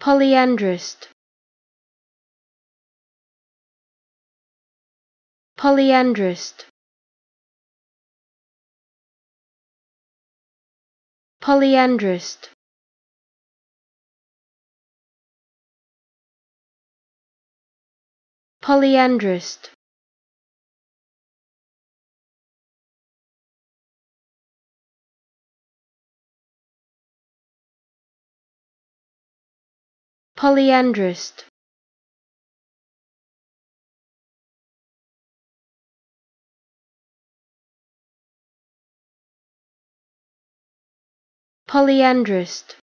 polyandrist. Polyandrist. Polyandrist. Polyandrist polyandrist. Polyandrist